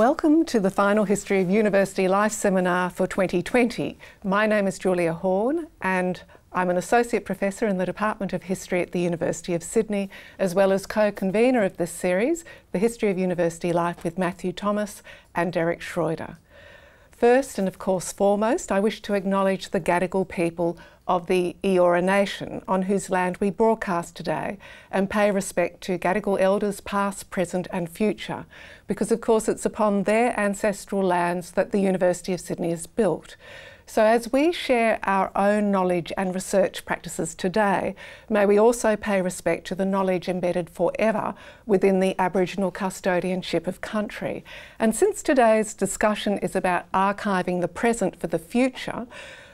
Welcome to the final History of University Life seminar for 2020. My name is Julia Horne and I'm an Associate Professor in the Department of History at the University of Sydney, as well as co-convener of this series, The History of University Life with Matthew Thomas and Derek Schroeder. First and of course foremost, I wish to acknowledge the Gadigal people of the Eora Nation, on whose land we broadcast today, and pay respect to Gadigal elders past, present and future, because of course it's upon their ancestral lands that the University of Sydney is built. So as we share our own knowledge and research practices today, may we also pay respect to the knowledge embedded forever within the Aboriginal custodianship of country. And since today's discussion is about archiving the present for the future,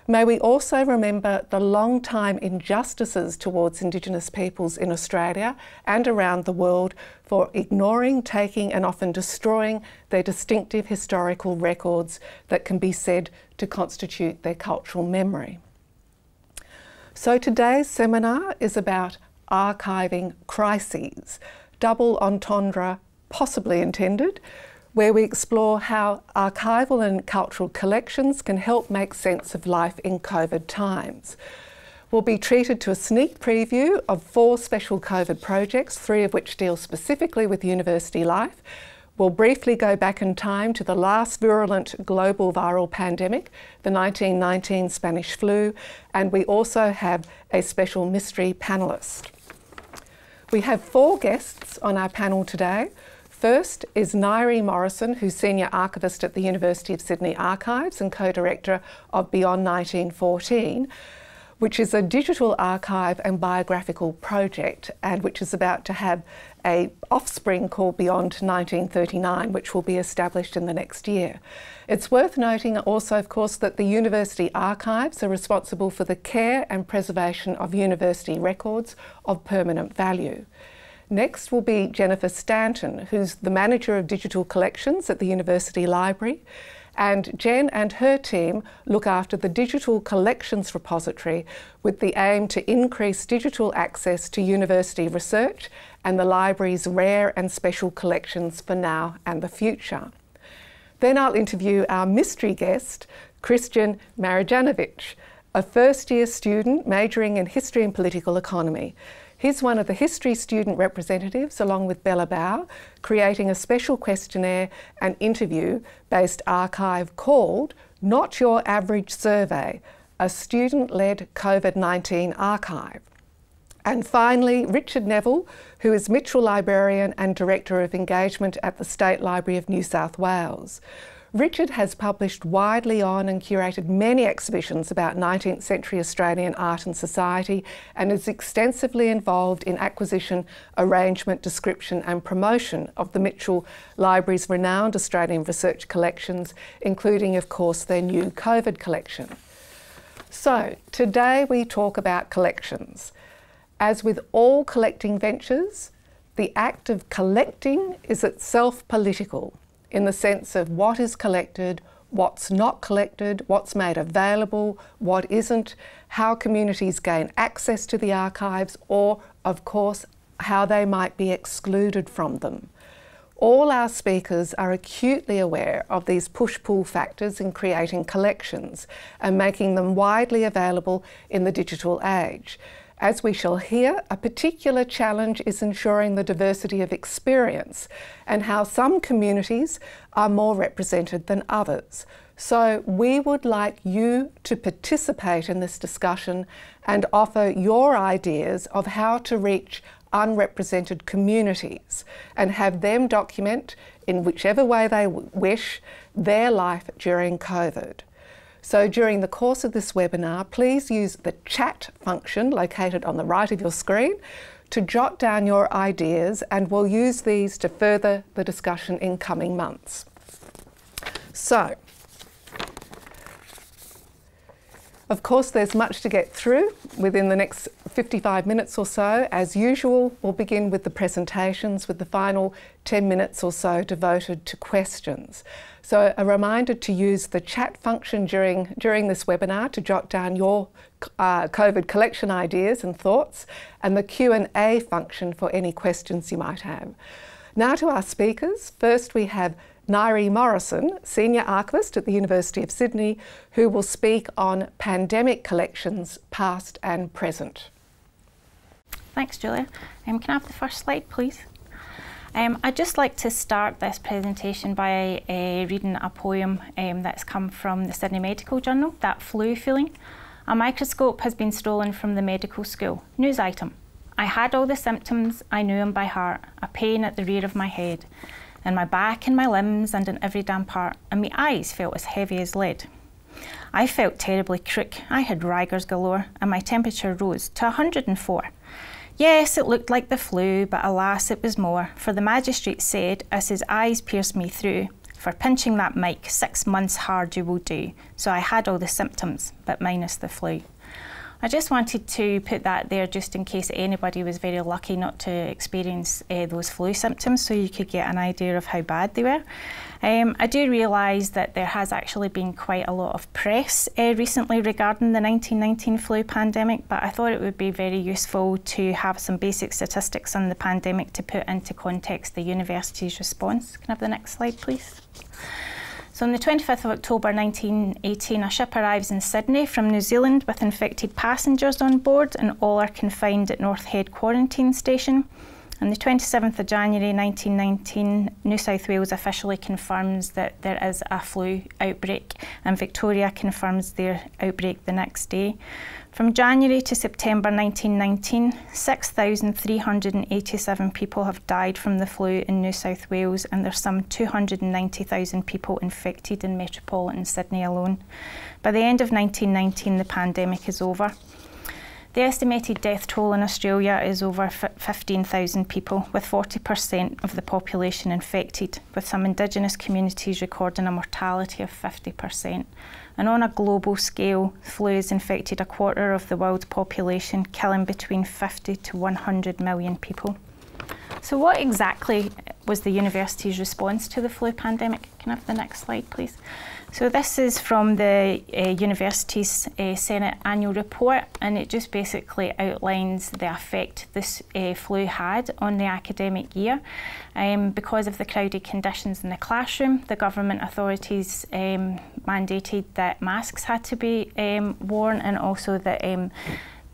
May we also remember the long time injustices towards Indigenous peoples in Australia and around the world for ignoring, taking and often destroying their distinctive historical records that can be said to constitute their cultural memory. So today's seminar is about archiving crises, double entendre possibly intended, where we explore how archival and cultural collections can help make sense of life in COVID times. We'll be treated to a sneak preview of four special COVID projects, three of which deal specifically with university life. We'll briefly go back in time to the last virulent global viral pandemic, the 1919 Spanish flu, and we also have a special mystery panellist. We have four guests on our panel today. First is Nyree Morrison, who's Senior Archivist at the University of Sydney Archives and co-director of Beyond 1914, which is a digital archive and biographical project and which is about to have a offspring called Beyond 1939, which will be established in the next year. It's worth noting also, of course, that the university archives are responsible for the care and preservation of university records of permanent value. Next will be Jennifer Stanton, who's the Manager of Digital Collections at the University Library. And Jen and her team look after the Digital Collections Repository with the aim to increase digital access to university research and the library's rare and special collections for now and the future. Then I'll interview our mystery guest, Kristian Marijanovic, a first year student majoring in history and political economy. He's one of the history student representatives, along with Bella Bow, creating a special questionnaire and interview based archive called Not Your Average Survey, a student led COVID 19 archive. And finally, Richard Neville, who is Mitchell Librarian and Director of Engagement at the State Library of New South Wales. Richard has published widely on and curated many exhibitions about 19th century Australian art and society and is extensively involved in acquisition, arrangement, description and promotion of the Mitchell Library's renowned Australian research collections, including of course their new COVID collection. So today we talk about collections. As with all collecting ventures, the act of collecting is itself political in the sense of what is collected, what's not collected, what's made available, what isn't, how communities gain access to the archives, or, of course, how they might be excluded from them. All our speakers are acutely aware of these push-pull factors in creating collections and making them widely available in the digital age. As we shall hear, a particular challenge is ensuring the diversity of experience and how some communities are more represented than others. So we would like you to participate in this discussion and offer your ideas of how to reach unrepresented communities and have them document in whichever way they wish their life during COVID. So during the course of this webinar, please use the chat function located on the right of your screen to jot down your ideas and we'll use these to further the discussion in coming months. So, Of course, there's much to get through within the next 55 minutes or so. As usual, we'll begin with the presentations with the final 10 minutes or so devoted to questions. So a reminder to use the chat function during, during this webinar to jot down your uh, COVID collection ideas and thoughts and the Q&A function for any questions you might have. Now to our speakers. First we have Nyree Morrison, Senior Archivist at the University of Sydney, who will speak on pandemic collections past and present. Thanks, Julia. Um, can I have the first slide, please? Um, I'd just like to start this presentation by uh, reading a poem um, that's come from the Sydney Medical Journal, That Flu Feeling. A microscope has been stolen from the medical school. News item. I had all the symptoms, I knew them by heart, a pain at the rear of my head, in my back and my limbs and in every damn part, and my eyes felt as heavy as lead. I felt terribly crook, I had rigors galore, and my temperature rose to 104. Yes, it looked like the flu, but alas, it was more, for the magistrate said, as his eyes pierced me through, for pinching that mic, six months hard you will do. So I had all the symptoms, but minus the flu. I just wanted to put that there just in case anybody was very lucky not to experience uh, those flu symptoms so you could get an idea of how bad they were. Um, I do realise that there has actually been quite a lot of press uh, recently regarding the 1919 flu pandemic, but I thought it would be very useful to have some basic statistics on the pandemic to put into context the university's response. Can I have the next slide, please? So on the 25th of October 1918, a ship arrives in Sydney from New Zealand with infected passengers on board and all are confined at North Head Quarantine Station. On the 27th of January 1919, New South Wales officially confirms that there is a flu outbreak and Victoria confirms their outbreak the next day. From January to September 1919, 6,387 people have died from the flu in New South Wales, and there's some 290,000 people infected in metropolitan Sydney alone. By the end of 1919, the pandemic is over. The estimated death toll in Australia is over 15,000 people, with 40% of the population infected, with some Indigenous communities recording a mortality of 50%. And on a global scale, flu has infected a quarter of the world's population, killing between 50 to 100 million people. So, what exactly was the university's response to the flu pandemic? Can I have the next slide, please? So this is from the uh, university's uh, Senate annual report and it just basically outlines the effect this uh, flu had on the academic year. Um, because of the crowded conditions in the classroom, the government authorities um, mandated that masks had to be um, worn and also that um,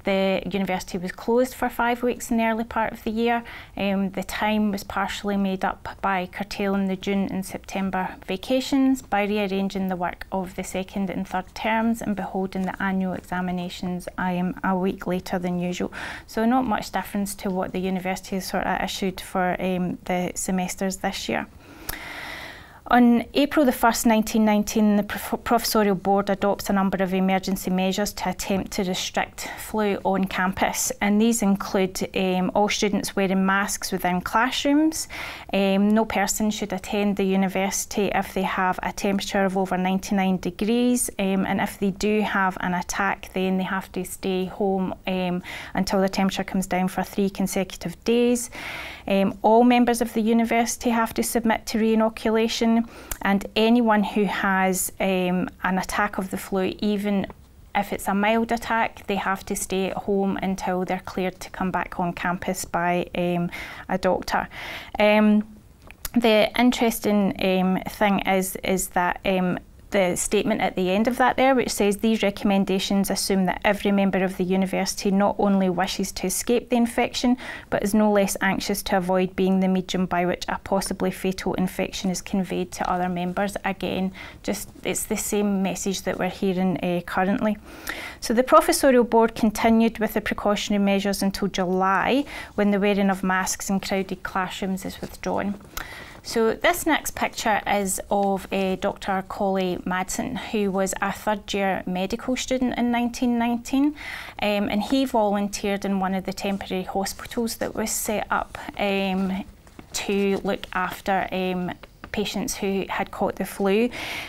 the university was closed for five weeks in the early part of the year. Um, the time was partially made up by curtailing the June and September vacations, by rearranging the work of the second and third terms, and beholding the annual examinations I am a week later than usual. So not much difference to what the university sort of issued for um, the semesters this year. On April the 1st, 1919, the Professorial Board adopts a number of emergency measures to attempt to restrict flu on campus, and these include um, all students wearing masks within classrooms. Um, no person should attend the university if they have a temperature of over 99 degrees, um, and if they do have an attack, then they have to stay home um, until the temperature comes down for three consecutive days. Um, all members of the university have to submit to re-inoculation and anyone who has um, an attack of the flu, even if it's a mild attack, they have to stay at home until they're cleared to come back on campus by um, a doctor. Um, the interesting um, thing is is that um, the statement at the end of that there, which says these recommendations assume that every member of the university not only wishes to escape the infection, but is no less anxious to avoid being the medium by which a possibly fatal infection is conveyed to other members. Again, just it's the same message that we're hearing uh, currently. So the professorial board continued with the precautionary measures until July, when the wearing of masks in crowded classrooms is withdrawn. So this next picture is of uh, Dr Collie Madsen, who was a third year medical student in 1919 um, and he volunteered in one of the temporary hospitals that was set up um, to look after um, patients who had caught the flu.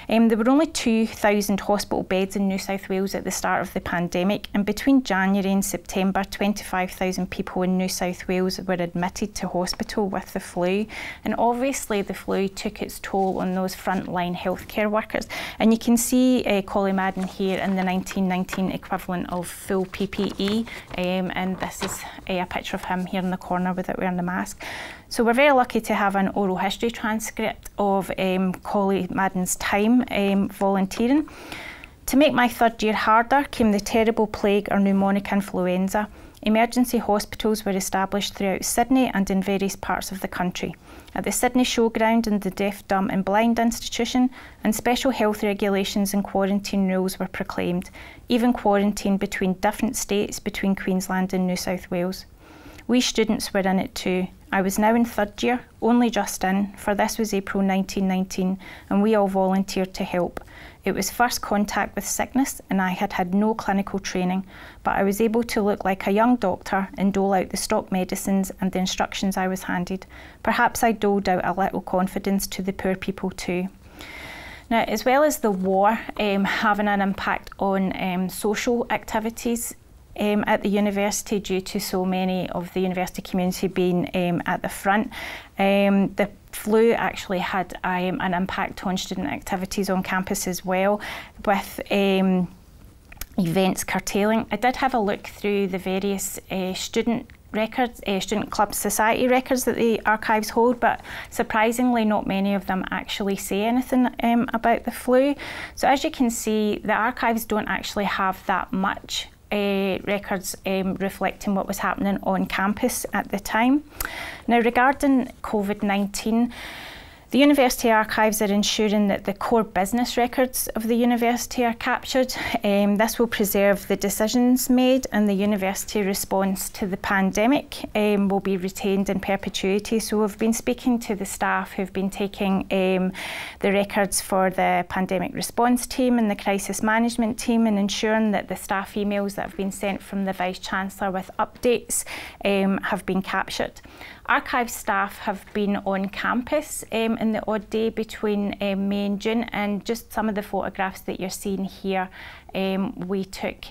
Um, there were only 2,000 hospital beds in New South Wales at the start of the pandemic, and between January and September, 25,000 people in New South Wales were admitted to hospital with the flu. And obviously, the flu took its toll on those frontline healthcare workers. And you can see uh, Collie Madden here in the 1919 equivalent of full PPE, um, and this is uh, a picture of him here in the corner without wearing the mask. So we're very lucky to have an oral history transcript of um, Collie Madden's time um, volunteering. To make my third year harder came the terrible plague or pneumonic influenza. Emergency hospitals were established throughout Sydney and in various parts of the country. At the Sydney Showground and the Deaf, Dumb and Blind Institution, and special health regulations and quarantine rules were proclaimed, even quarantine between different states between Queensland and New South Wales. We students were in it too. I was now in third year, only just in, for this was April 1919, and we all volunteered to help. It was first contact with sickness, and I had had no clinical training, but I was able to look like a young doctor and dole out the stock medicines and the instructions I was handed. Perhaps I doled out a little confidence to the poor people too. Now, as well as the war um, having an impact on um, social activities um, at the university due to so many of the university community being um, at the front. Um, the flu actually had um, an impact on student activities on campus as well, with um, events curtailing. I did have a look through the various uh, student records, uh, student club society records that the archives hold, but surprisingly, not many of them actually say anything um, about the flu. So, as you can see, the archives don't actually have that much uh, records um, reflecting what was happening on campus at the time. Now, regarding COVID 19, the university archives are ensuring that the core business records of the university are captured. Um, this will preserve the decisions made and the university response to the pandemic um, will be retained in perpetuity. So we've been speaking to the staff who've been taking um, the records for the pandemic response team and the crisis management team and ensuring that the staff emails that have been sent from the Vice-Chancellor with updates um, have been captured. Archive staff have been on campus um, in the odd day between um, May and June, and just some of the photographs that you're seeing here um, we took.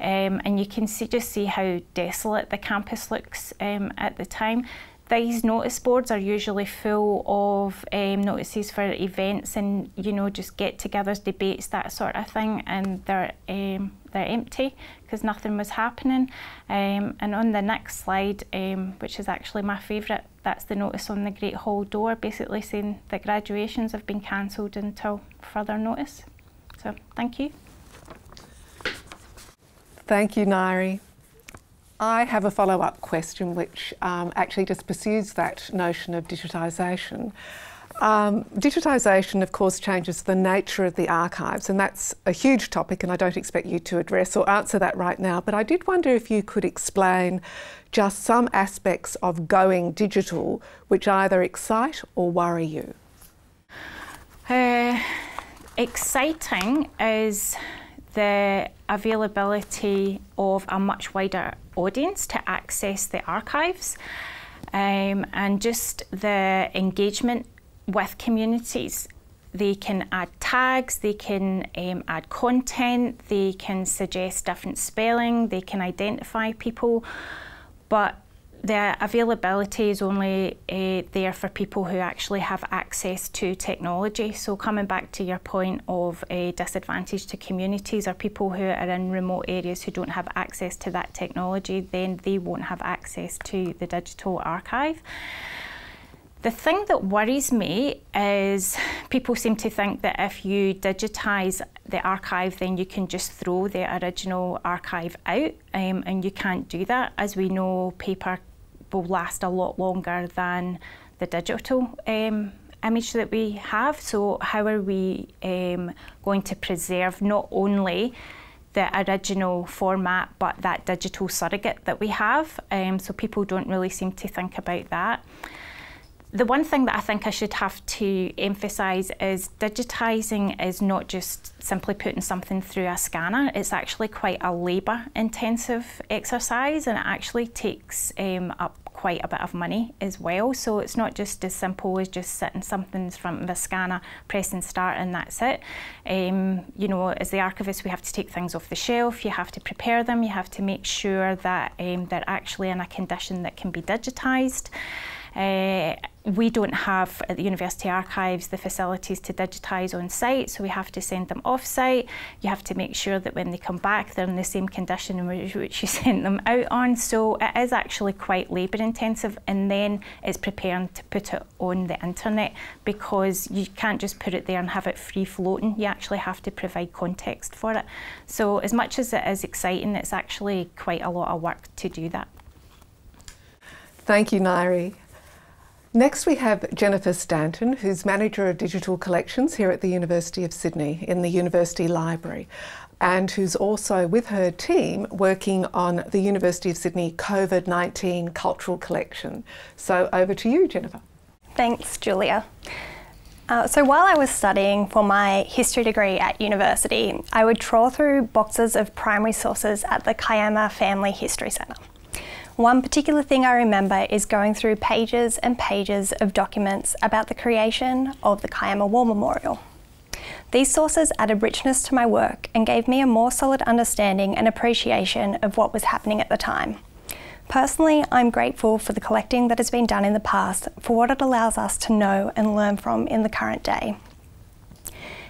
Um, and you can see, just see how desolate the campus looks um, at the time. These notice boards are usually full of um, notices for events and you know just get-togethers, debates, that sort of thing, and they're um, they're empty because nothing was happening. Um, and on the next slide, um, which is actually my favourite, that's the notice on the Great Hall door, basically saying that graduations have been cancelled until further notice. So thank you. Thank you, Nyree. I have a follow up question which um, actually just pursues that notion of digitisation. Um, digitisation, of course, changes the nature of the archives, and that's a huge topic, and I don't expect you to address or answer that right now. But I did wonder if you could explain just some aspects of going digital which either excite or worry you. Uh, exciting is the availability of a much wider audience to access the archives um, and just the engagement with communities. They can add tags, they can um, add content, they can suggest different spelling, they can identify people, but the availability is only uh, there for people who actually have access to technology. So, coming back to your point of a disadvantage to communities or people who are in remote areas who don't have access to that technology, then they won't have access to the digital archive. The thing that worries me is people seem to think that if you digitise the archive, then you can just throw the original archive out, um, and you can't do that. As we know, paper will last a lot longer than the digital um, image that we have. So, how are we um, going to preserve not only the original format but that digital surrogate that we have? Um, so, people don't really seem to think about that. The one thing that I think I should have to emphasise is digitising is not just simply putting something through a scanner, it's actually quite a labour intensive exercise and it actually takes um, up quite a bit of money as well. So it's not just as simple as just sitting something in front of a scanner, pressing start, and that's it. Um, you know, as the archivist, we have to take things off the shelf. You have to prepare them. You have to make sure that um, they're actually in a condition that can be digitised. Uh, we don't have at the university archives the facilities to digitise on site, so we have to send them off site. You have to make sure that when they come back, they're in the same condition in which, you sent them out on. So it is actually quite labour intensive, and then it's preparing to put it on the internet because you can't just put it there and have it free floating. You actually have to provide context for it. So, as much as it is exciting, it's actually quite a lot of work to do that. Thank you, Nyree. Next, we have Jennifer Stanton, who's Manager of Digital Collections here at the University of Sydney in the University Library, and who's also with her team working on the University of Sydney COVID 19 Cultural Collection. So, over to you, Jennifer. Thanks, Julia. Uh, so while I was studying for my history degree at university, I would trawl through boxes of primary sources at the Kiama Family History Centre. One particular thing I remember is going through pages and pages of documents about the creation of the Kiama War Memorial. These sources added richness to my work and gave me a more solid understanding and appreciation of what was happening at the time. Personally, I'm grateful for the collecting that has been done in the past for what it allows us to know and learn from in the current day.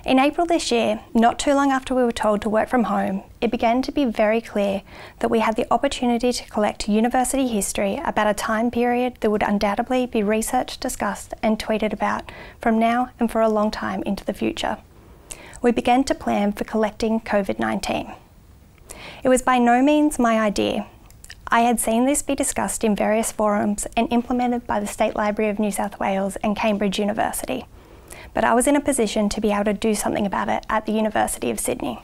In April this year, not too long after we were told to work from home, it began to be very clear that we had the opportunity to collect university history about a time period that would undoubtedly be researched, discussed, and tweeted about from now and for a long time into the future. We began to plan for collecting COVID 19. It was by no means my idea. I had seen this be discussed in various forums and implemented by the State Library of New South Wales and Cambridge University but I was in a position to be able to do something about it at the University of Sydney.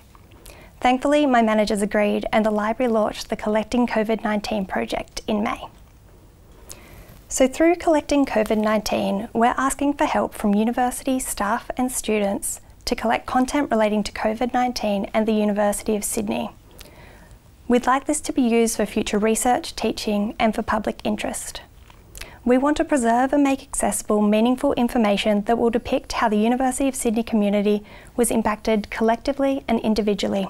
Thankfully, my managers agreed and the library launched the Collecting COVID 19 project in May. So, through Collecting COVID 19, we're asking for help from university staff and students to collect content relating to COVID 19 and the University of Sydney. We'd like this to be used for future research, teaching, and for public interest. We want to preserve and make accessible meaningful information that will depict how the University of Sydney community was impacted collectively and individually.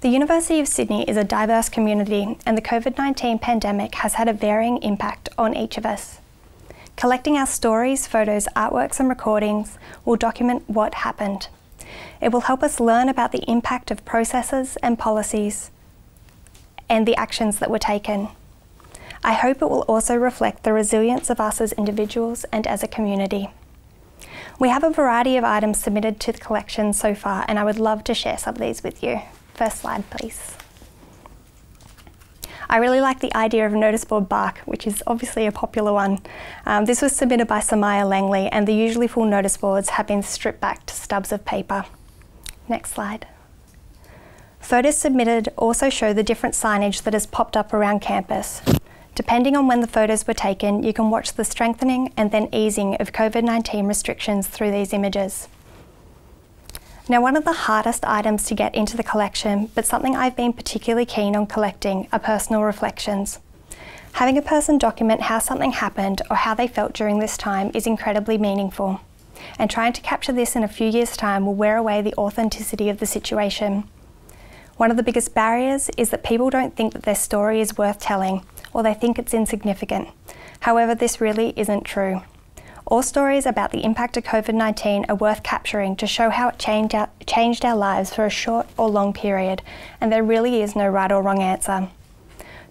The University of Sydney is a diverse community and the COVID 19 pandemic has had a varying impact on each of us. Collecting our stories, photos, artworks, and recordings will document what happened. It will help us learn about the impact of processes and policies and the actions that were taken. I hope it will also reflect the resilience of us as individuals and as a community. We have a variety of items submitted to the collection so far, and I would love to share some of these with you. First slide, please. I really like the idea of noticeboard bark, which is obviously a popular one. Um, this was submitted by Somaya Langley, and the usually full notice boards have been stripped back to stubs of paper. Next slide. Photos submitted also show the different signage that has popped up around campus. Depending on when the photos were taken, you can watch the strengthening and then easing of COVID 19 restrictions through these images. Now, one of the hardest items to get into the collection, but something I've been particularly keen on collecting, are personal reflections. Having a person document how something happened or how they felt during this time is incredibly meaningful, and trying to capture this in a few years' time will wear away the authenticity of the situation. One of the biggest barriers is that people don't think that their story is worth telling, or they think it's insignificant. However, this really isn't true. All stories about the impact of COVID 19 are worth capturing to show how it changed our, changed our lives for a short or long period, and there really is no right or wrong answer.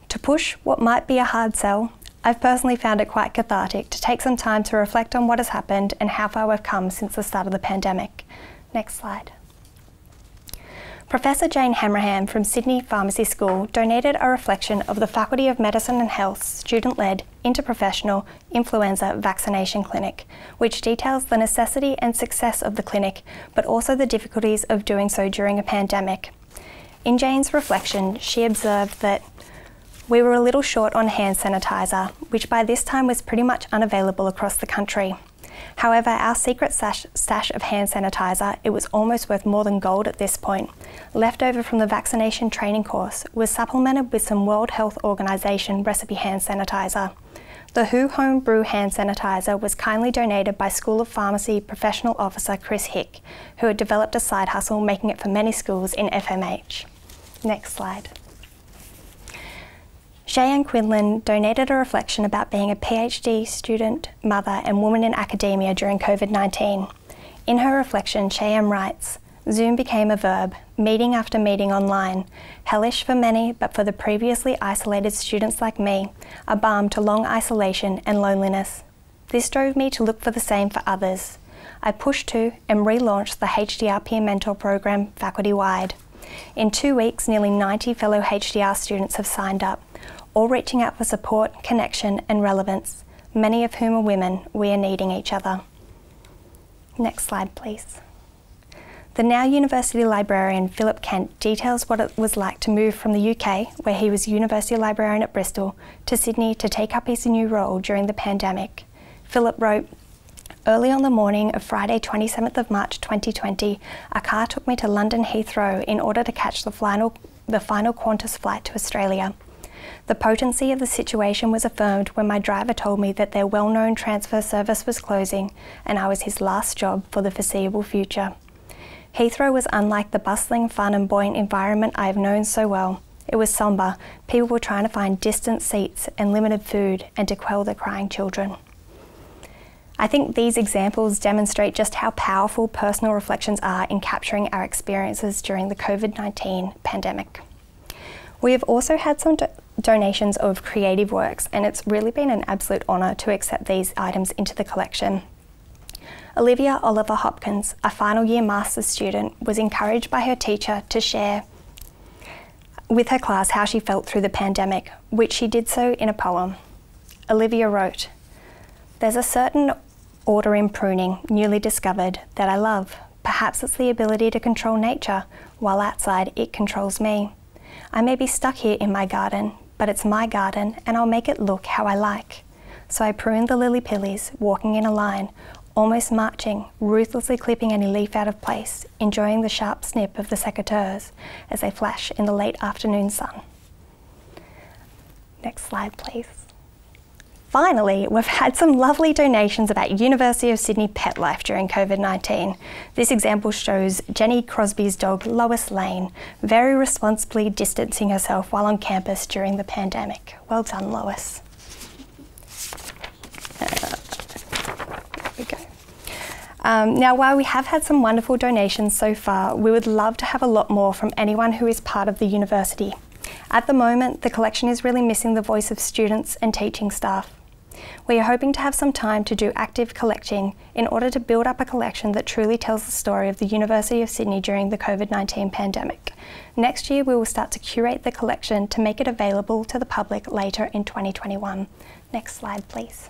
To push what might be a hard sell, I've personally found it quite cathartic to take some time to reflect on what has happened and how far we've come since the start of the pandemic. Next slide. Professor Jane Hanrahan from Sydney Pharmacy School donated a reflection of the Faculty of Medicine and Health student-led interprofessional influenza vaccination clinic, which details the necessity and success of the clinic, but also the difficulties of doing so during a pandemic. In Jane's reflection, she observed that we were a little short on hand sanitizer, which by this time was pretty much unavailable across the country. However, our secret stash, stash of hand sanitizer, it was almost worth more than gold at this point, left over from the vaccination training course, was supplemented with some World Health Organization recipe hand sanitizer. The WHO Home Brew hand sanitizer was kindly donated by School of Pharmacy professional officer Chris Hick, who had developed a side hustle making it for many schools in FMH. Next slide. Cheyenne Quinlan donated a reflection about being a PhD student, mother, and woman in academia during COVID 19. In her reflection, Cheyenne writes Zoom became a verb, meeting after meeting online, hellish for many, but for the previously isolated students like me, a balm to long isolation and loneliness. This drove me to look for the same for others. I pushed to and relaunched the HDRP Mentor program faculty wide. In two weeks, nearly 90 fellow HDR students have signed up, all reaching out for support, connection, and relevance. Many of whom are women, we are needing each other. Next slide, please. The now University librarian Philip Kent details what it was like to move from the UK, where he was University librarian at Bristol, to Sydney to take up his new role during the pandemic. Philip wrote, Early on the morning of Friday, 27th of March 2020, a car took me to London Heathrow in order to catch the final, the final Qantas flight to Australia. The potency of the situation was affirmed when my driver told me that their well known transfer service was closing and I was his last job for the foreseeable future. Heathrow was unlike the bustling, fun, and buoyant environment I have known so well. It was sombre, people were trying to find distant seats and limited food and to quell the crying children. I think these examples demonstrate just how powerful personal reflections are in capturing our experiences during the COVID 19 pandemic. We have also had some donations of creative works, and it's really been an absolute honour to accept these items into the collection. Olivia Oliver Hopkins, a final year master's student, was encouraged by her teacher to share with her class how she felt through the pandemic, which she did so in a poem. Olivia wrote, There's a certain order in pruning, newly discovered, that I love. Perhaps it's the ability to control nature, while outside it controls me. I may be stuck here in my garden, but it's my garden and I'll make it look how I like. So I prune the lily pillies, walking in a line, almost marching, ruthlessly clipping any leaf out of place, enjoying the sharp snip of the secateurs as they flash in the late afternoon sun. Next slide, please. Finally, we've had some lovely donations about University of Sydney pet life during COVID-19. This example shows Jenny Crosby's dog Lois Lane very responsibly distancing herself while on campus during the pandemic. Well done, Lois. Um, now, while we have had some wonderful donations so far, we would love to have a lot more from anyone who is part of the university. At the moment, the collection is really missing the voice of students and teaching staff. We are hoping to have some time to do active collecting in order to build up a collection that truly tells the story of the University of Sydney during the COVID 19 pandemic. Next year, we will start to curate the collection to make it available to the public later in 2021. Next slide, please.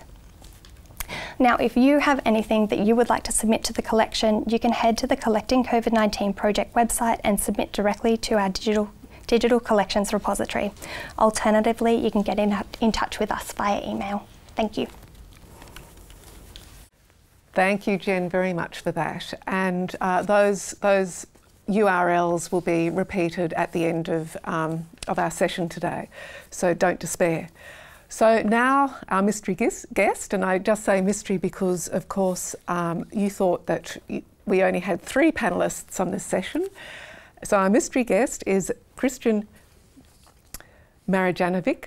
Now, if you have anything that you would like to submit to the collection, you can head to the Collecting COVID-19 project website and submit directly to our digital digital collections repository. Alternatively, you can get in, in touch with us via email. Thank you. Thank you, Jen, very much for that. And uh, those those URLs will be repeated at the end of um, of our session today, so don't despair. So now our mystery guest, and I just say mystery because, of course, um, you thought that we only had three panellists on this session. So our mystery guest is Kristian Marijanovic,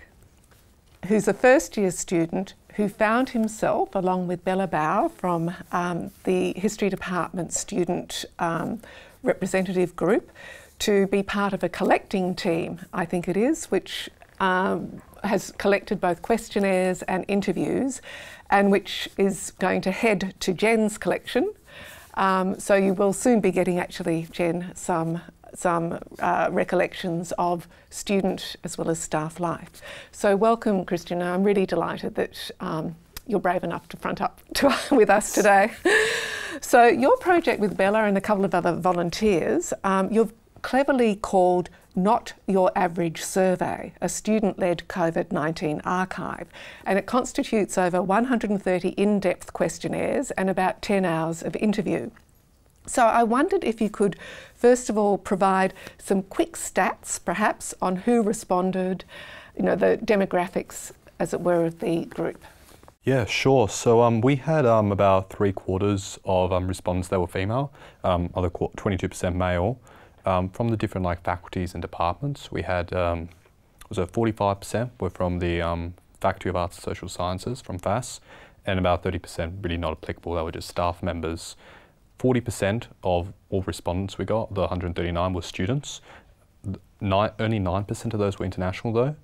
who's a first year student who found himself, along with Bella Bow from um, the History Department student um, representative group, to be part of a collecting team, I think it is, which um, has collected both questionnaires and interviews, and which is going to head to Jen's collection. Um, so you will soon be getting actually, Jen, some some uh, recollections of student as well as staff life. So welcome, Kristian. I'm really delighted that um, you're brave enough to front up to, with us today. so your project with Bella and a couple of other volunteers, um, you've cleverly called not Your Average Survey, a student led COVID 19 archive, and it constitutes over 130 in depth questionnaires and about 10 hours of interview. So I wondered if you could, first of all, provide some quick stats, perhaps, on who responded, you know, the demographics, as it were, of the group. Yeah, sure. So um, we had um, about three quarters of um, respondents that were female, um, other 22% male. Um, from the different like faculties and departments, we had um, was it 45% were from the Faculty of Arts and Social Sciences from FASS, and about 30% really not applicable. They were just staff members. 40% of all respondents we got, the 139, were students. Nine, only 9% of those were international though.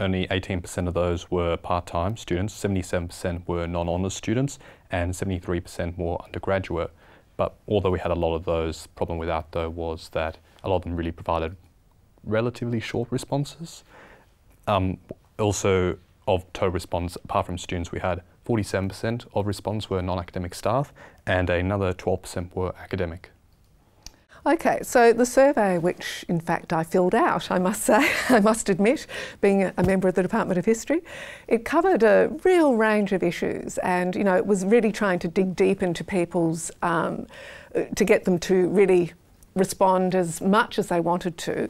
Only 18% of those were part-time students, 77% were non-honours students, and 73% were undergraduate. But although we had a lot of those, problem with that though was that a lot of them really provided relatively short responses. Um, also, of total response, apart from students, we had 47% of respondents were non-academic staff and another 12% were academic. Okay, so the survey, which in fact I filled out, I must say, I must admit, being a member of the Department of History, it covered a real range of issues and, you know, it was really trying to dig deep into people's, um, to get them to really respond as much as they wanted to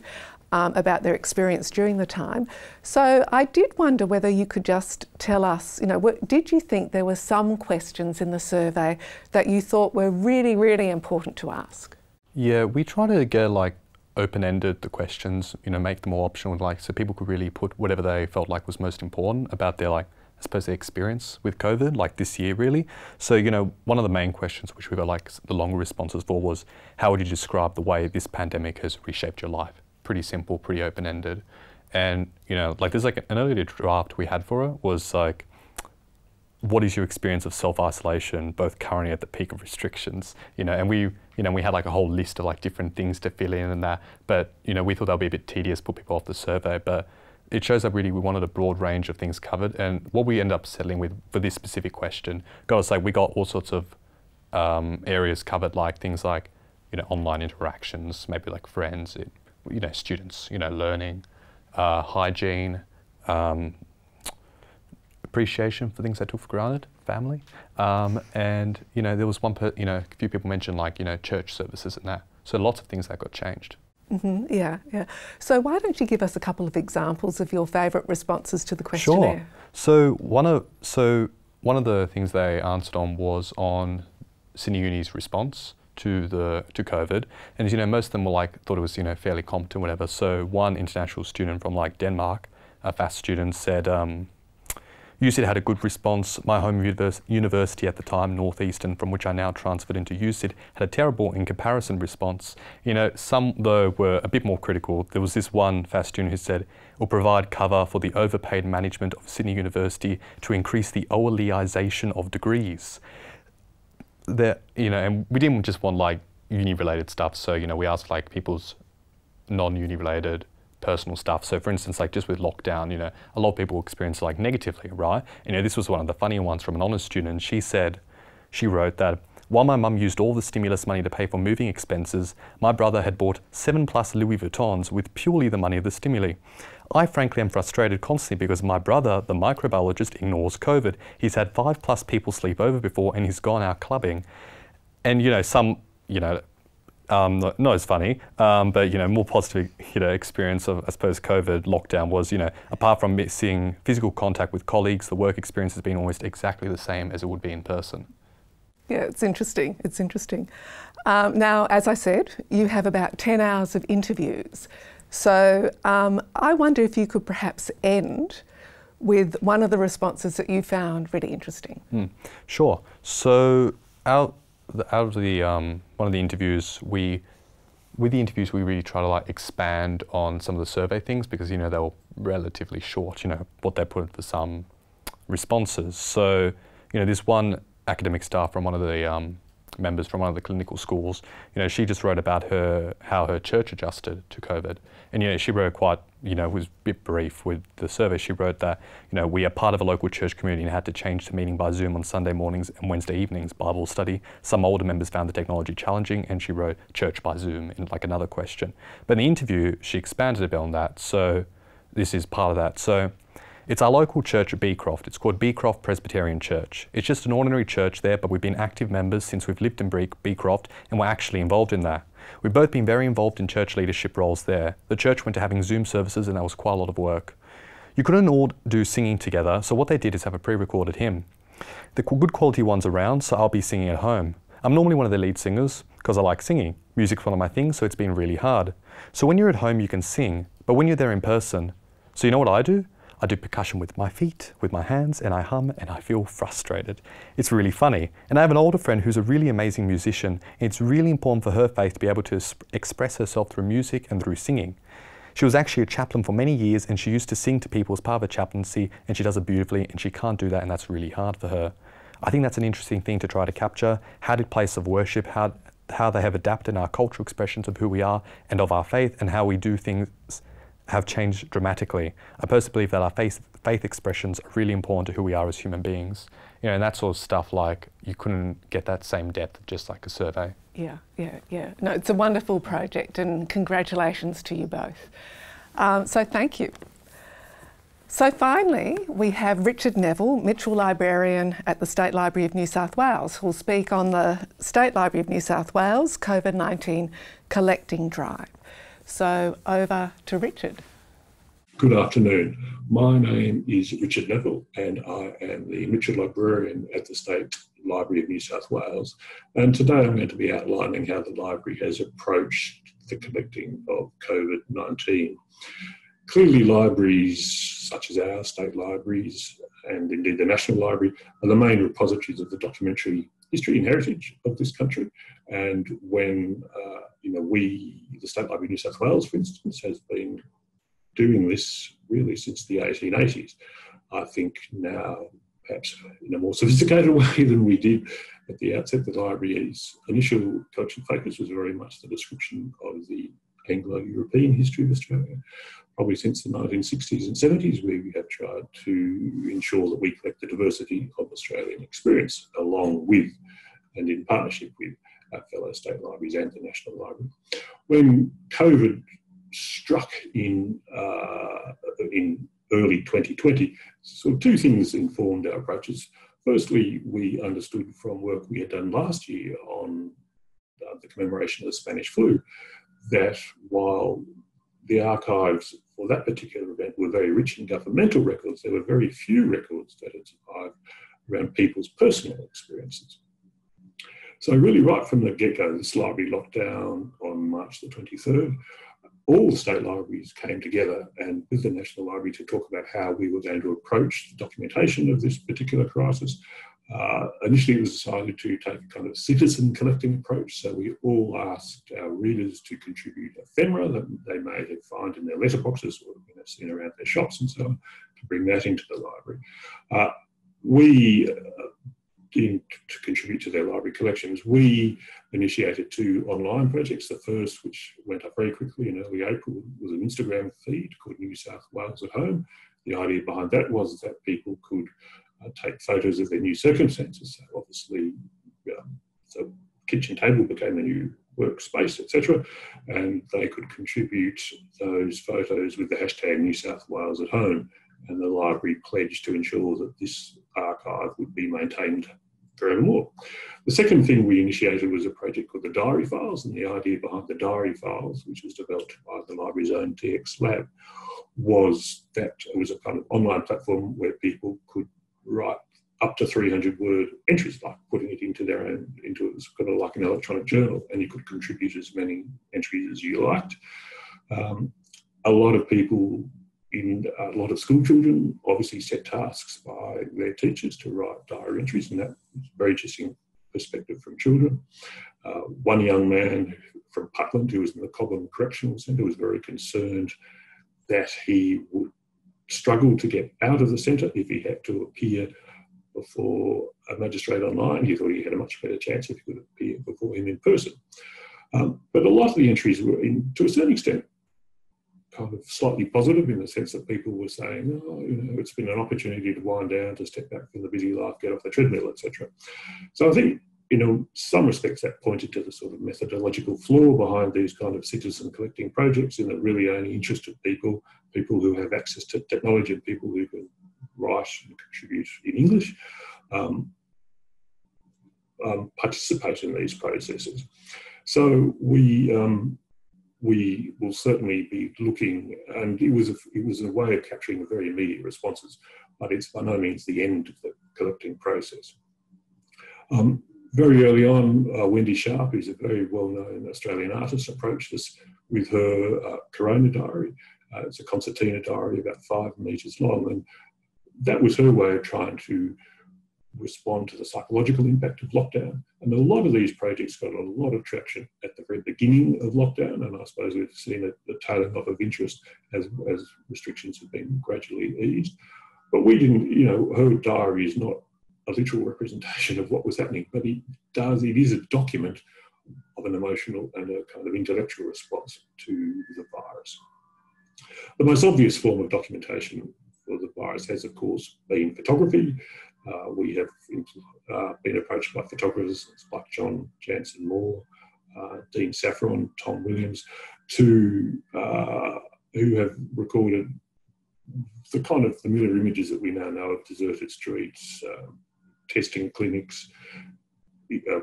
um, about their experience during the time. So I did wonder whether you could just tell us, you know, what, did you think there were some questions in the survey that you thought were really, really important to ask? Yeah, we try to get like open-ended the questions, you know, make them all optional, like so people could really put whatever they felt like was most important about their like I suppose their experience with COVID, like this year really. So, you know, one of the main questions which we got like the longer responses for was how would you describe the way this pandemic has reshaped your life? Pretty simple, pretty open-ended. And, you know, like there's like an earlier draft we had for it was like, what is your experience of self-isolation, both currently at the peak of restrictions, you know, and we, you know, we had like a whole list of like different things to fill in and that, but, you know, we thought that would be a bit tedious, put people off the survey, but it shows that really we wanted a broad range of things covered, and what we end up settling with for this specific question, got to say, we got all sorts of um, areas covered, like things like, you know, online interactions, maybe like friends, you know, students, you know, learning, uh, hygiene, um, appreciation for things they took for granted, family, um, and you know, there was one, per, you know, a few people mentioned like you know, church services and that. So lots of things that got changed. Mm-hmm, yeah, yeah. So why don't you give us a couple of examples of your favourite responses to the questionnaire? Sure. So one of so one of the things they answered on was on Sydney Uni's response to the to COVID, and you know, most of them were like thought it was you know fairly competent, whatever. So one international student from like Denmark, a FASS student, said. Um, had a good response. My home univers university at the time, Northeastern, from which I now transferred into USyd, had a terrible in comparison response. You know, some though were a bit more critical. There was this one FASS student who said, will provide cover for the overpaid management of Sydney University to increase the OLEization of degrees that you know, and we didn't just want like uni-related stuff. So you know, we asked like people's non-uni related personal stuff. So for instance, like just with lockdown, you know, a lot of people experience like negatively, right? You know, this was one of the funnier ones from an honours student. She said, she wrote that while my mum used all the stimulus money to pay for moving expenses, my brother had bought seven plus Louis Vuittons with purely the money of the stimuli. I frankly am frustrated constantly because my brother, the microbiologist, ignores COVID. He's had five plus people sleep over before and he's gone out clubbing. And, you know, some, you know, um, not, as funny, um, but you know, more positive, you know, experience of, I suppose, COVID lockdown was, you know, apart from missing physical contact with colleagues, the work experience has been almost exactly the same as it would be in person. Yeah, it's interesting. It's interesting. Um, now, as I said, you have about 10 hours of interviews. So um, I wonder if you could perhaps end with one of the responses that you found really interesting. Mm, sure. So out, out of the um, one of the interviews, we with the interviews we really try to like expand on some of the survey things because you know they were relatively short. You know what they put for some responses. So you know this one academic staff from one of the um, members from one of the clinical schools, you know, she just wrote about her how her church adjusted to COVID. And you know, she wrote quite, you know, was a bit brief with the survey. She wrote that, you know, we are part of a local church community and had to change to meeting by Zoom on Sunday mornings and Wednesday evenings, Bible study. Some older members found the technology challenging, and she wrote church by Zoom in like another question. But in the interview, she expanded a bit on that. So this is part of that. So it's our local church at Beecroft. It's called Beecroft Presbyterian Church. It's just an ordinary church there, but we've been active members since we've lived in Beecroft and we're actually involved in that. We've both been very involved in church leadership roles there. The church went to having Zoom services and that was quite a lot of work. You couldn't all do singing together, so what they did is have a pre-recorded hymn. The good quality ones around, so I'll be singing at home. I'm normally one of the lead singers because I like singing. Music's one of my things, so it's been really hard. So when you're at home, you can sing, but when you're there in person, So you know what I do? I do percussion with my feet, with my hands, and I hum and I feel frustrated. It's really funny. And I have an older friend who's a really amazing musician, it's really important for her faith to be able to express herself through music and through singing. She was actually a chaplain for many years and she used to sing to people as part of a chaplaincy and she does it beautifully and she can't do that and that's really hard for her. I think that's an interesting thing to try to capture. How did place of worship, how, how they have adapted our cultural expressions of who we are and of our faith and how we do things have changed dramatically. I personally believe that our faith, faith expressions are really important to who we are as human beings. You know, and that sort of stuff like you couldn't get that same depth just like a survey. Yeah, yeah, yeah. No, it's a wonderful project and congratulations to you both. Um, so thank you. So finally, we have Richard Neville, Mitchell Librarian at the State Library of New South Wales, who'll speak on the State Library of New South Wales COVID-19 collecting drive. So over to Richard. Good afternoon. My name is Richard Neville and I am the Mitchell Librarian at the State Library of New South Wales. And today I'm going to be outlining how the library has approached the collecting of COVID-19. Clearly libraries such as our state libraries and indeed the National Library are the main repositories of the documentary history and heritage of this country. And when uh, you know, we, the State Library of New South Wales, for instance, has been doing this really since the 1880s. I think now, perhaps in a more sophisticated way than we did at the outset, the library's initial collection focus was very much the description of the Anglo-European history of Australia. Probably since the 1960s and 70s, we have tried to ensure that we collect the diversity of Australian experience along with and in partnership with fellow state libraries and the National Library. When COVID struck in, uh, in early 2020, so two things informed our approaches. Firstly, we understood from work we had done last year on uh, the commemoration of the Spanish flu that while the archives for that particular event were very rich in governmental records, there were very few records that had survived around people's personal experiences. So really right from the get-go, this library lockdown on March the 23rd. All the state libraries came together and with the National Library to talk about how we were going to approach the documentation of this particular crisis. Uh, initially, it was decided to take a kind of citizen collecting approach. So we all asked our readers to contribute ephemera that they may have found in their letterboxes or you know, seen around their shops and so on, to bring that into the library. Uh, we uh, to contribute to their library collections. We initiated two online projects. The first, which went up very quickly in early April, was an Instagram feed called New South Wales at Home. The idea behind that was that people could uh, take photos of their new circumstances. So obviously, um, the kitchen table became the new workspace, etc. And they could contribute those photos with the hashtag New South Wales at Home and the library pledged to ensure that this archive would be maintained forevermore. The second thing we initiated was a project called the Diary Files, and the idea behind the Diary Files, which was developed by the library's own DX Lab, was that it was a kind of online platform where people could write up to 300 word entries, like putting it into their own, into it was kind of like an electronic journal, and you could contribute as many entries as you liked. Um, a lot of people in a lot of school children obviously set tasks by their teachers to write diary entries, and that was very interesting perspective from children. Uh, one young man from Putland, who was in the Cobham Correctional Centre, was very concerned that he would struggle to get out of the centre if he had to appear before a magistrate online. He thought he had a much better chance if he could appear before him in person. Um, but a lot of the entries were, in, to a certain extent, kind of slightly positive in the sense that people were saying, oh, you know, it's been an opportunity to wind down, to step back from the busy life, get off the treadmill, etc. So I think, you know, some respects that pointed to the sort of methodological flaw behind these kind of citizen collecting projects, in that really only interested people, people who have access to technology, and people who can write and contribute in English, um, um, participate in these processes. So we um, we will certainly be looking, and it was a, it was a way of capturing the very immediate responses, but it's by no means the end of the collecting process. Um, very early on, uh, Wendy Sharpe, who's a very well-known Australian artist, approached us with her uh, Corona diary, Uh, it's a concertina diary about five metres long. And that was her way of trying to respond to the psychological impact of lockdown. And a lot of these projects got a lot of traction at the very beginning of lockdown, and I suppose we've seen a, a tailing off of interest as, as restrictions have been gradually eased. But we didn't, you know, her diary is not a literal representation of what was happening, but it does, it is a document of an emotional and a kind of intellectual response to the virus. The most obvious form of documentation for the virus has, of course, been photography. Uh, we have uh, been approached by photographers like John Jansen Moore, uh, Dean Saffron, Tom Williams, to uh, who have recorded the kind of familiar images that we now know of deserted streets, um, testing clinics, uh,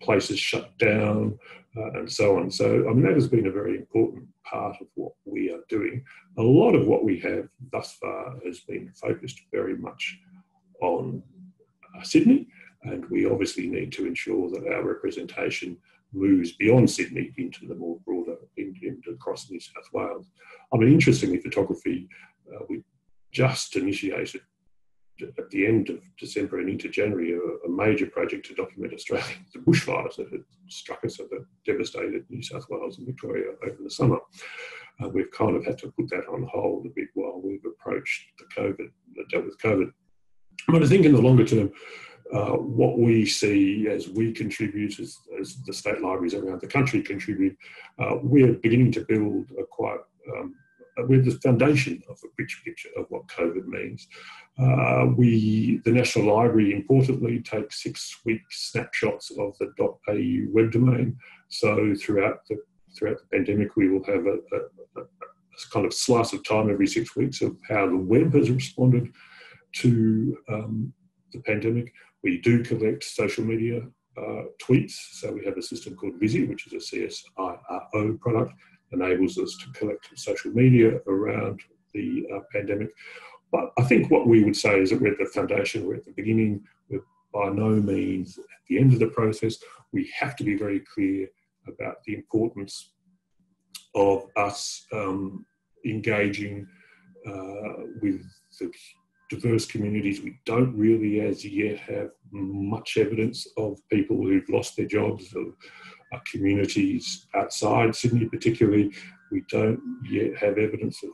places shut down, uh, and so on. So, I mean, that has been a very important part of what we are doing. A lot of what we have thus far has been focused very much on uh, Sydney, and we obviously need to ensure that our representation moves beyond Sydney into the more broader, into across New South Wales. I mean, interestingly, photography, uh, we just initiated at the end of December and into January a, a major project to document Australia, the bushfires that had struck us that devastated New South Wales and Victoria over the summer. Uh, we've kind of had to put that on hold a bit while we've approached the COVID, dealt with COVID. But I think in the longer term, uh, what we see as we contribute, as, as, the state libraries around the country contribute, uh, we're beginning to build a quite um, we're the foundation of a rich picture of what COVID means. Uh, we, the National Library, importantly, takes six-week snapshots of the .au web domain. So throughout the throughout the pandemic, we will have a, a, a, kind of slice of time every six weeks of how the web has responded to um, the pandemic. We do collect social media uh, tweets. So we have a system called Vizie, which is a CSIRO product, enables us to collect social media around the uh, pandemic. But I think what we would say is that we're at the foundation, we're at the beginning, we're by no means at the end of the process. We have to be very clear about the importance of us um, engaging uh, with the diverse communities. We don't really, as yet, have much evidence of people who've lost their jobs, of uh, communities outside Sydney, particularly. We don't yet have evidence of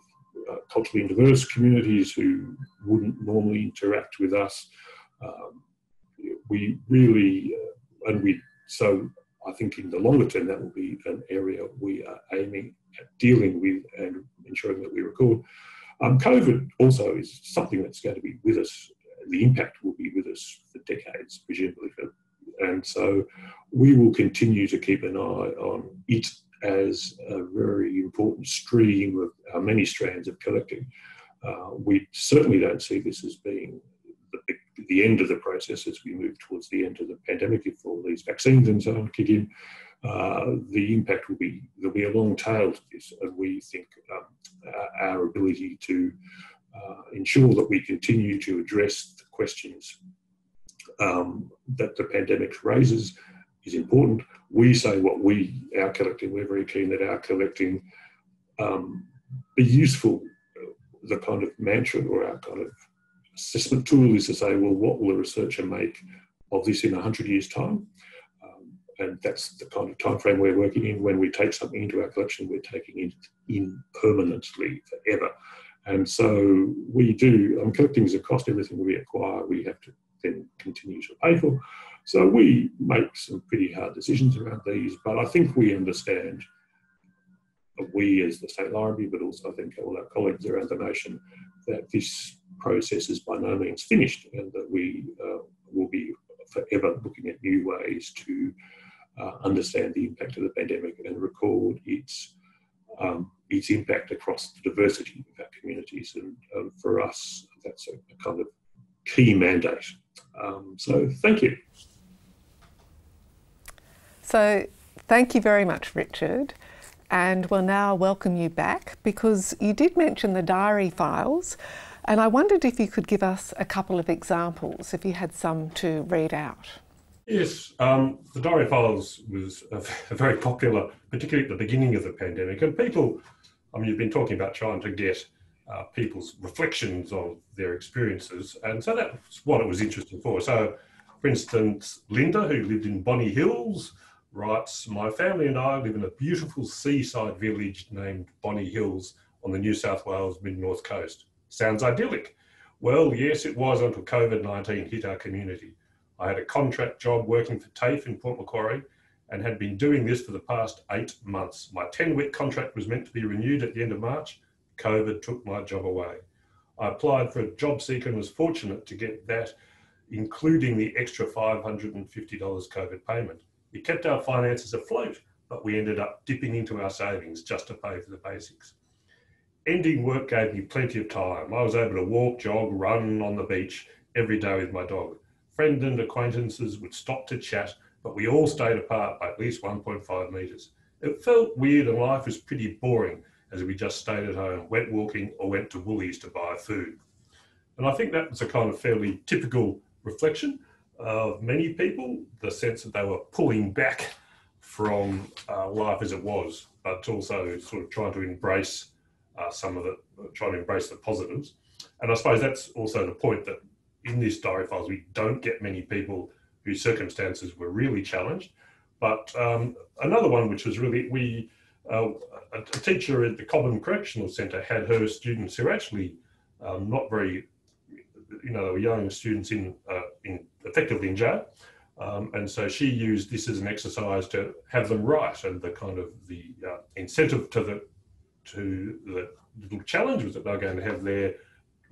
uh, culturally diverse communities who wouldn't normally interact with us. Um, we really, uh, and we, so I think in the longer term, that will be an area we are aiming at dealing with and ensuring that we record. Um, COVID also is something that's going to be with us. The impact will be with us for decades, presumably. And so we will continue to keep an eye on it as a very important stream of our many strands of collecting. Uh, we certainly don't see this as being the, the, end of the process as we move towards the end of the pandemic, if all these vaccines and so on kick in. Uh, the impact will be there'll be a long tail to this, and we think um, our ability to uh, ensure that we continue to address the questions um, that the pandemic raises is important. We say what we, our collecting, we're very keen that our collecting um, be useful. The kind of mantra or our kind of assessment tool is to say, well, what will a researcher make of this in 100 years' time? And that's the kind of time frame we're working in. When we take something into our collection, we're taking it in permanently forever. And so we do, um, collecting is a cost, everything we acquire, we have to then continue to pay for. So we make some pretty hard decisions around these, but I think we understand, we as the State Library, but also I think all our colleagues around the nation, that this process is by no means finished and that we uh, will be forever looking at new ways to uh, understand the impact of the pandemic and record its um, its impact across the diversity of our communities. And um, for us, that's a, a, kind of key mandate. Um, so thank you. So thank you very much, Richard. And we'll now welcome you back because you did mention the diary files. And I wondered if you could give us a couple of examples, if you had some to read out. Yes, um, the diary files was a, very popular, particularly at the beginning of the pandemic, and people I mean, you've been talking about trying to get uh, people's reflections of their experiences, and so that's what it was interesting for. So, for instance, Linda, who lived in Bonny Hills, writes, My family and I live in a beautiful seaside village named Bonny Hills on the New South Wales mid north coast. Sounds idyllic. Well, yes, it was until COVID 19 hit our community. I had a contract job working for TAFE in Port Macquarie and had been doing this for the past eight months. My 10 week contract was meant to be renewed at the end of March. COVID took my job away. I applied for a job seeker and was fortunate to get that, including the extra $550 COVID payment. It kept our finances afloat, but we ended up dipping into our savings just to pay for the basics. Ending work gave me plenty of time. I was able to walk, jog, run on the beach every day with my dog. Friends and acquaintances would stop to chat, but we all stayed apart by at least 1.5 metres. It felt weird and life was pretty boring as we just stayed at home, went walking, or went to Woolies to buy food. And I think that was a kind of fairly typical reflection of many people, the sense that they were pulling back from uh, life as it was, but also sort of trying to embrace uh, some of the, trying to embrace the positives. And I suppose that's also the point that in this diary files, we don't get many people whose circumstances were really challenged. But um, another one, which was really, we, uh, a, teacher at the Cobham Correctional Centre had her students who were actually um, not very, you know, they were young students in, uh, in effectively in jail. Um, and so she used this as an exercise to have them write, and the kind of the uh, incentive to the to the little challenge was that they're going to have their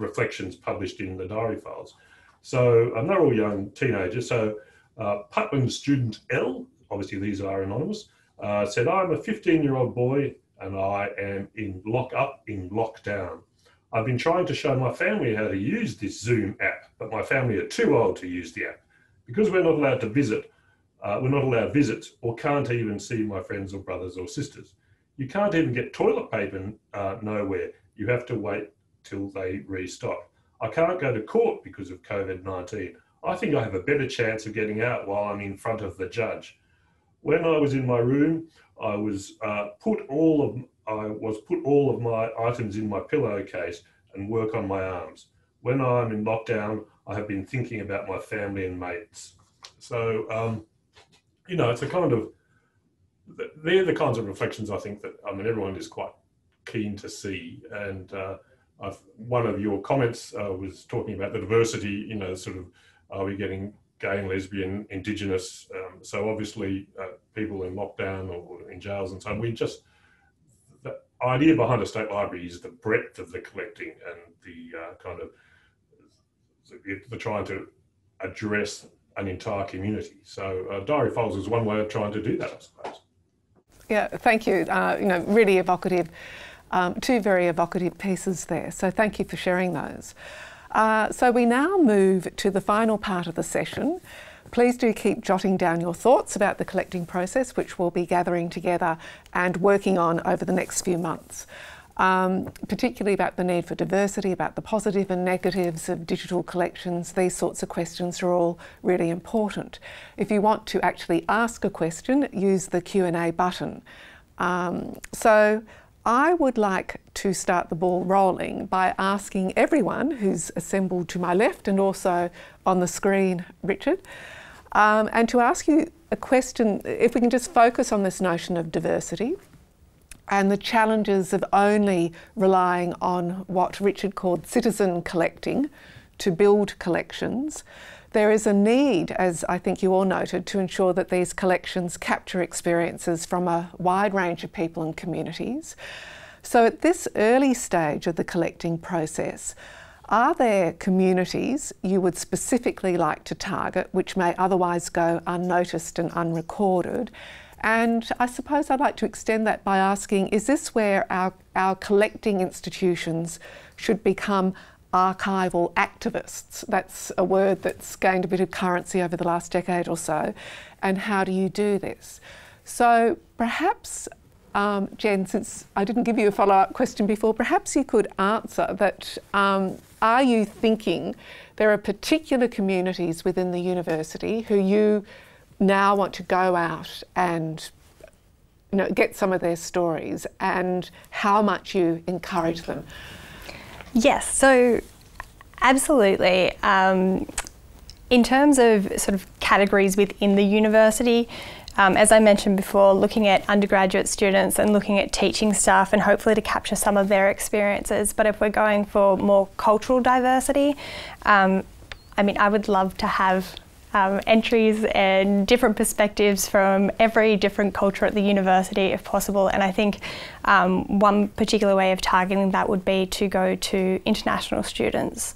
reflections published in the diary files. So they're all young teenagers. So uh, student L, obviously these are anonymous, uh, said, I'm a 15 year old boy and I am in lock up in lockdown. I've been trying to show my family how to use this Zoom app, but my family are too old to use the app. Because we're not allowed to visit, uh, we're not allowed visits or can't even see my friends or brothers or sisters. You can't even get toilet paper uh, nowhere. You have to wait till they restock. I can't go to court because of COVID 19. I think I have a better chance of getting out while I'm in front of the judge. When I was in my room, I was uh, put all of I was put all of my items in my pillowcase and work on my arms. When I'm in lockdown, I have been thinking about my family and mates. So, um, you know, it's a kind of they're the kinds of reflections I think that I mean everyone is quite keen to see. And uh, one of your comments uh, was talking about the diversity. You know, sort of are we getting gay and lesbian, indigenous? Um, so obviously, uh, people in lockdown or in jails and so on. We just the idea behind a state library is the breadth of the collecting and the uh, kind of the trying to address an entire community. So uh, diary files is one way of trying to do that, I suppose. Yeah, thank you. Uh, you know, really evocative, um, two very evocative pieces there. So thank you for sharing those. Uh, so we now move to the final part of the session. Please do keep jotting down your thoughts about the collecting process, which we'll be gathering together and working on over the next few months um, particularly about the need for diversity, about the positive and negatives of digital collections. These sorts of questions are all really important. If you want to actually ask a question, use the Q&A button. Um, so I would like to start the ball rolling by asking everyone who's assembled to my left and also on the screen, Richard, um, and to ask you a question, if we can just focus on this notion of diversity and the challenges of only relying on what Richard called citizen collecting to build collections. There is a need, as I think you all noted, to ensure that these collections capture experiences from a wide range of people and communities. So, at this early stage of the collecting process, are there communities you would specifically like to target which may otherwise go unnoticed and unrecorded? And I suppose I'd like to extend that by asking is this where our, our collecting institutions should become archival activists? That's a word that's gained a bit of currency over the last decade or so. And how do you do this? So perhaps, um, Jen, since I didn't give you a follow up question before, perhaps you could answer that um, are you thinking there are particular communities within the university who you now want to go out and you know, get some of their stories and how much you encourage them. Yes, so absolutely. Um, in terms of sort of categories within the university, um, as I mentioned before, looking at undergraduate students and looking at teaching staff and hopefully to capture some of their experiences. But if we're going for more cultural diversity, um, I mean, I would love to have um, entries and different perspectives from every different culture at the university if possible. And I think um, one particular way of targeting that would be to go to international students.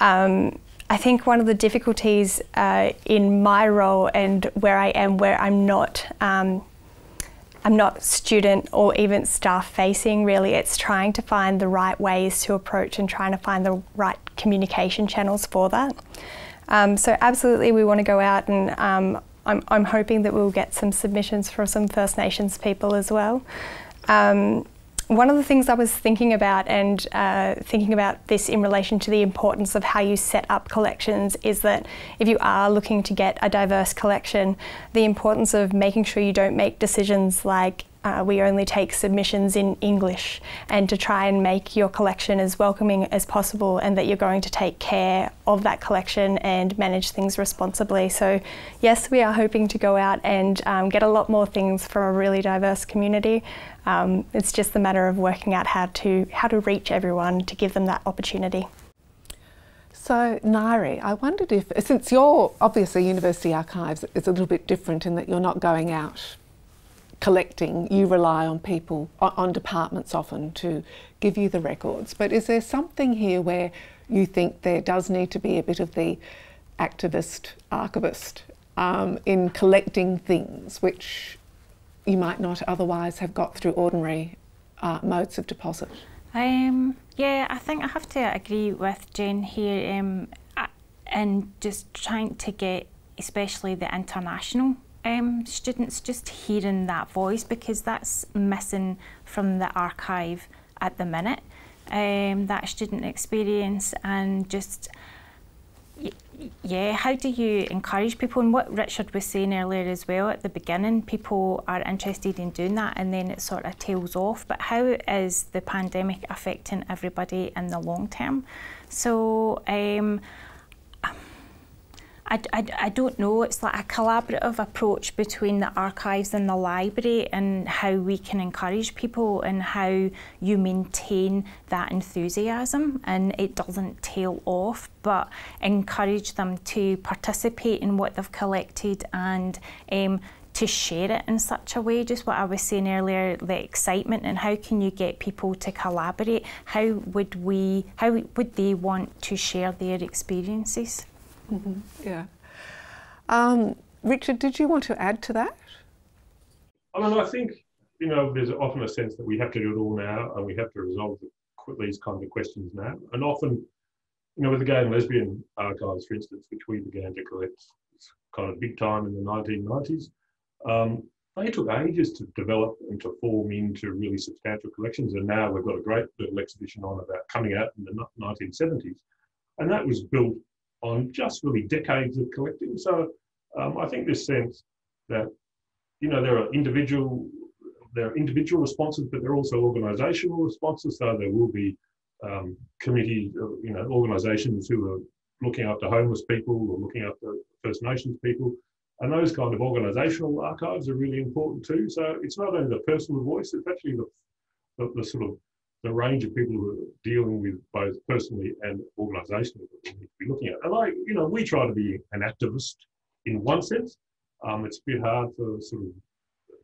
Um, I think one of the difficulties uh, in my role and where I am, where I'm not, um, I'm not student or even staff facing. Really, it's trying to find the right ways to approach and trying to find the right communication channels for that. Um, so absolutely, we want to go out and um, I'm, I'm, hoping that we'll get some submissions from some First Nations people as well. Um, one of the things I was thinking about and uh, thinking about this in relation to the importance of how you set up collections is that if you are looking to get a diverse collection, the importance of making sure you don't make decisions like uh, we only take submissions in English and to try and make your collection as welcoming as possible and that you're going to take care of that collection and manage things responsibly. So yes, we are hoping to go out and um, get a lot more things from a really diverse community. Um, it's just a matter of working out how to, how to reach everyone to give them that opportunity. So, Nyree, I wondered if, since you're obviously University Archives is a little bit different in that you're not going out collecting, you rely on people, on departments often to give you the records. But is there something here where you think there does need to be a bit of the activist archivist um, in collecting things which you might not otherwise have got through ordinary uh, modes of deposit? Um, yeah, I think I have to agree with Jen here um, and just trying to get especially the international um, students just hearing that voice because that's missing from the archive at the minute. Um, that student experience and just yeah, how do you encourage people? And what Richard was saying earlier as well at the beginning, people are interested in doing that and then it sort of tails off. But how is the pandemic affecting everybody in the long term? So um, I, I, I don't know, it's like a collaborative approach between the archives and the library and how we can encourage people and how you maintain that enthusiasm and it doesn't tail off but encourage them to participate in what they've collected and um, to share it in such a way, just what I was saying earlier, the excitement and how can you get people to collaborate? How would we, how would they want to share their experiences? Mm -hmm. Yeah. Um, Richard, did you want to add to that? I mean, I think, you know, there's often a sense that we have to do it all now and we have to resolve these kind of questions now. And often, you know, with the gay and lesbian archives, for instance, which we began to collect kind of big time in the 1990s, um, they took ages to develop and to form into really substantial collections. And now we've got a great little exhibition on about coming out in the 1970s. And that was built on just really decades of collecting. So um, I think this sense that you know there are individual there are individual responses, but there are also organisational responses. So there will be um, committee, you know, organisations who are looking after homeless people or looking after First Nations people. And those kind of organisational archives are really important too. So it's not only the personal voice, it's actually the, the, the sort of the range of people who are dealing with both personally and organisationally that we need to be looking at. And I, you know, we try to be an activist in one sense. Um, it's a bit hard for sort of,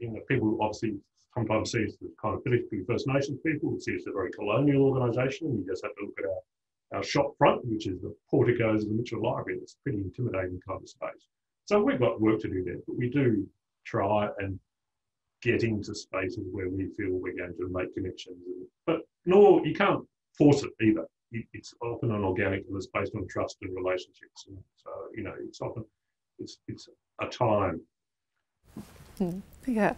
you know, people obviously sometimes see us as kind of particularly First Nations people, who see us as a very colonial organisation, you just have to look at our, our shop front, which is the porticos of the Mitchell Library. It's a pretty intimidating kind of space. So we've got work to do there, but we do try and get into spaces where we feel we're going to make connections. But nor you can't force it either. It's often an organic and it's based on trust and relationships. And so, you know, it's often it's it's a time. Hmm. Yeah,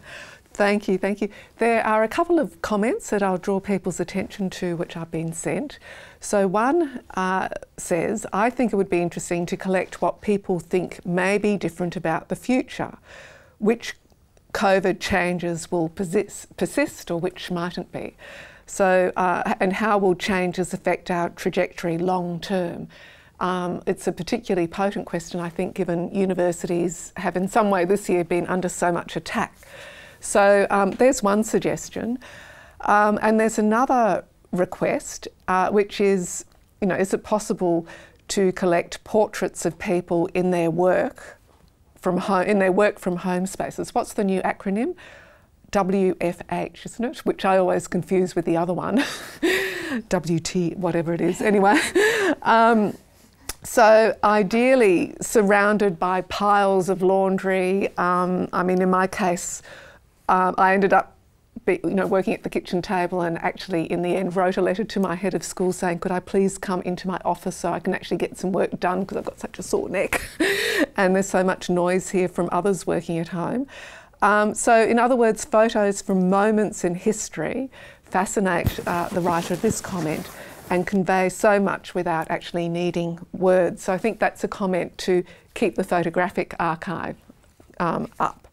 thank you, thank you. There are a couple of comments that I'll draw people's attention to which I've been sent. So one uh, says, I think it would be interesting to collect what people think may be different about the future, which COVID changes will persist, persist or which mightn't be. So, uh, and how will changes affect our trajectory long term? Um, it's a particularly potent question, I think, given universities have in some way this year been under so much attack. So um, there's one suggestion. Um, and there's another request, uh, which is, you know, is it possible to collect portraits of people in their work from home, in their work from home spaces? What's the new acronym? WFH, isn't it? Which I always confuse with the other one, WT, whatever it is. Anyway, um, so ideally surrounded by piles of laundry. Um, I mean, in my case, um, I ended up be, you know, working at the kitchen table and actually in the end wrote a letter to my head of school saying, could I please come into my office so I can actually get some work done because I've got such a sore neck and there's so much noise here from others working at home. Um, so in other words, photos from moments in history fascinate uh, the writer of this comment and convey so much without actually needing words. So I think that's a comment to keep the photographic archive um, up.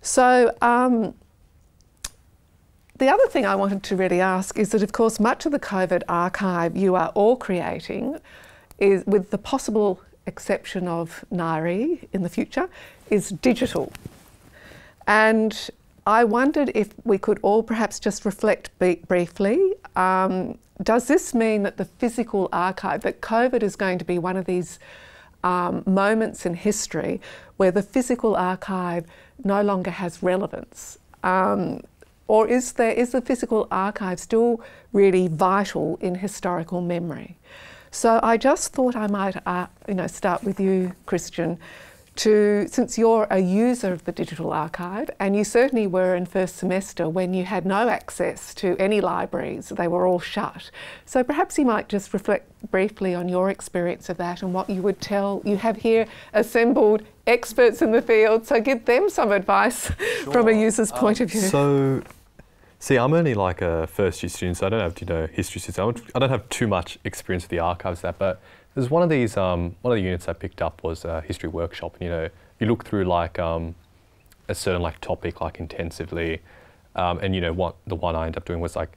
So um, the other thing I wanted to really ask is that, of course, much of the COVID archive you are all creating is, with the possible exception of Nyree in the future, is digital. And I wondered if we could all perhaps just reflect briefly. Um, does this mean that the physical archive, that COVID is going to be one of these um, moments in history where the physical archive no longer has relevance? Um, or is, there, is the physical archive still really vital in historical memory? So I just thought I might uh, you know, start with you, Kristian, to, since you're a user of the digital archive, and you certainly were in first semester when you had no access to any libraries, they were all shut. So perhaps you might just reflect briefly on your experience of that and what you would tell. You have here assembled experts in the field, so give them some advice sure. from a user's um, point of view. So See, I'm only like a first year student, so I don't have, you know, history system. I don't have too much experience with the archives that, but there's one of these, um, one of the units I picked up was a history workshop, and you know, you look through like um, a certain like topic like intensively, um, and you know, what the one I ended up doing was like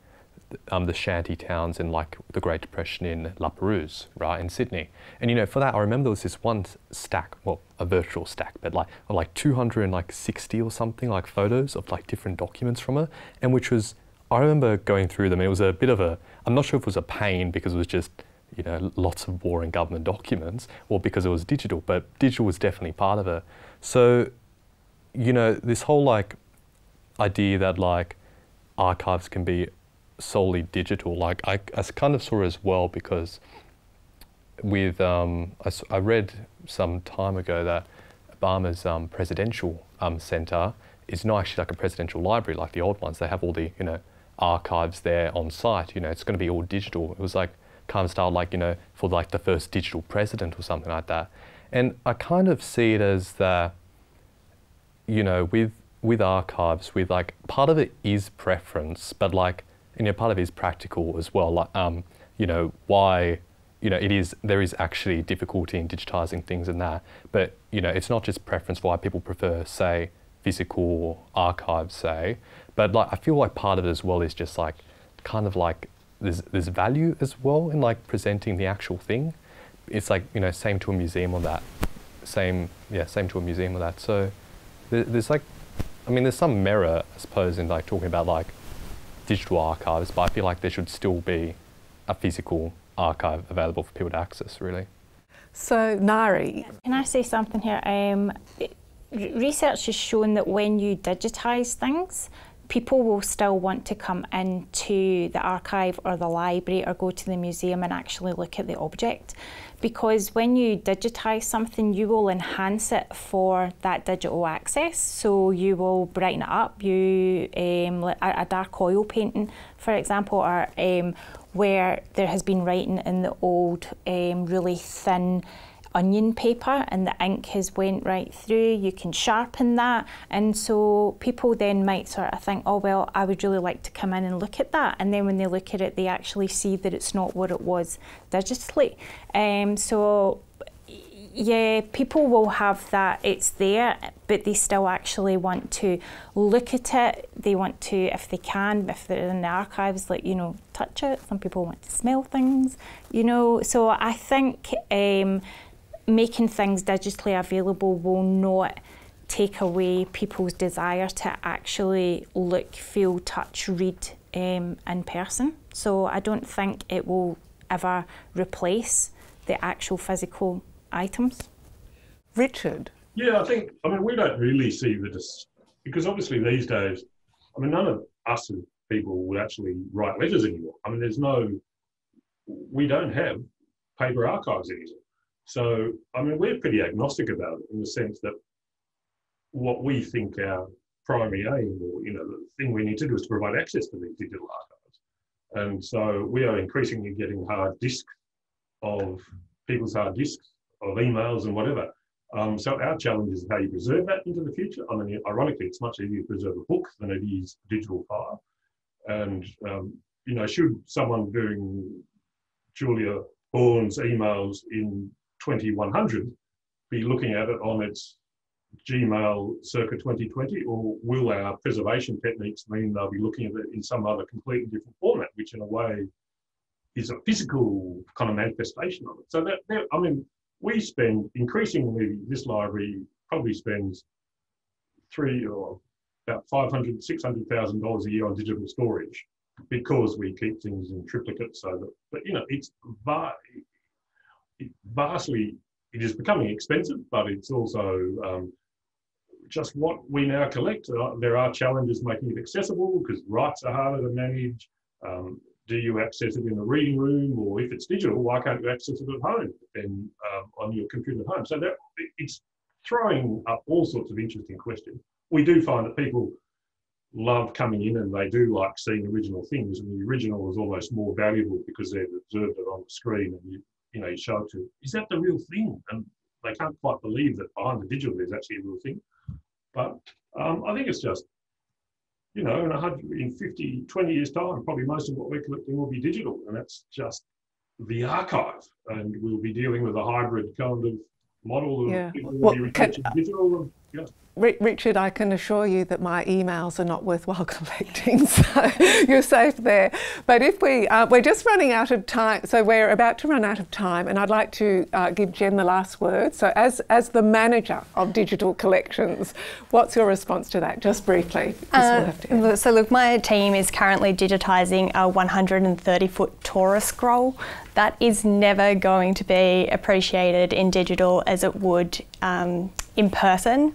um, the shanty towns in like the Great Depression in La Perouse, right, in Sydney. And you know, for that, I remember there was this one stack, well, a virtual stack, but like like 260 or something, like photos of like different documents from her, and which was, I remember going through them. It was a bit of a, I'm not sure if it was a pain because it was just, you know, lots of war and government documents, or because it was digital, but digital was definitely part of it. So, you know, this whole like idea that like archives can be solely digital. Like I, I kind of saw it as well because with um, I, I, read some time ago that Obama's um, presidential um, center is not actually like a presidential library like the old ones. They have all the you know archives there on site. You know, it's going to be all digital. It was like kind of style like you know for like the first digital president or something like that. And I kind of see it as that you know with with archives with like part of it is preference, but like you know, part of it is practical as well. Like, um, you know, why, you know, it is there is actually difficulty in digitizing things and that, but you know, it's not just preference why people prefer, say, physical archives, say, but like I feel like part of it as well is just like, kind of like there's there's value as well in like presenting the actual thing. It's like you know, same to a museum or that, same yeah, same to a museum or that. So there, there's like, I mean, there's some merit, I suppose, in like talking about like digital archives, but I feel like there should still be a physical archive available for people to access, really. So, Nyree. Can I say something here? Um, research has shown that when you digitise things, people will still want to come into the archive or the library or go to the museum and actually look at the object. Because when you digitise something, you will enhance it for that digital access. So you will brighten it up. You um, a, dark oil painting, for example, or um, where there has been writing in the old, um, really thin onion paper and the ink has went right through you can sharpen that and so people then might sort of think oh well I would really like to come in and look at that and then when they look at it they actually see that it's not what it was digitally um, so yeah people will have that it's there but they still actually want to look at it. They want to, if they can, if they're in the archives, like, you know, touch it. Some people want to smell things, you know. So I think um, making things digitally available will not take away people's desire to actually look, feel, touch, read um, in person. So I don't think it will ever replace the actual physical items. Richard? Yeah, I think, I mean, we don't really see the, dis- because obviously these days, I mean, none of us as people would actually write letters anymore. I mean, there's no, we don't have paper archives anymore. So, I mean, we're pretty agnostic about it in the sense that what we think our primary aim or, you know, the thing we need to do is to provide access to these digital archives. And so we are increasingly getting hard disks of people's hard disks of emails and whatever. Um, so our challenge is how you preserve that into the future. I mean, ironically, it's much easier to preserve a book than it is digital file. And um, you know, should someone doing Julia Horne's emails in 2100 be looking at it on its Gmail circa 2020, or will our preservation techniques mean they'll be looking at it in some other completely different format, which in a way is a physical kind of manifestation of it. So that, that I mean, we spend increasingly, this library probably spends three or about 500, 600,000 dollars a year on digital storage because we keep things in triplicate so that, but you know, it's vastly, it is becoming expensive, but it's also um, just what we now collect. Uh, there are challenges making it accessible because rights are harder to manage. Um, do you access it in the reading room, or if it's digital, why can't you access it at home and um, on your computer at home? So that it's throwing up all sorts of interesting questions. We do find that people love coming in and they do like seeing original things, and the original is almost more valuable because they've observed it on the screen and you you know you show it to is that the real thing, and they can't quite believe that behind the digital is actually a real thing. But um, I think it's just you know, in 100, in 50, 20 years' time, probably most of what we're collecting will be digital, and that's just the archive. And we'll be dealing with a hybrid kind of model of yeah. well, can, digital. And, yeah. Richard, I can assure you that my emails are not worthwhile collecting, so you're safe there. But if we, uh, we're just running out of time, so we're about to run out of time, and I'd like to uh, give Jen the last word. So, as as the manager of digital collections, what's your response to that? Just briefly. Uh, so, look, my team is currently digitising a 130 foot Torah scroll that is never going to be appreciated in digital as it would um, in person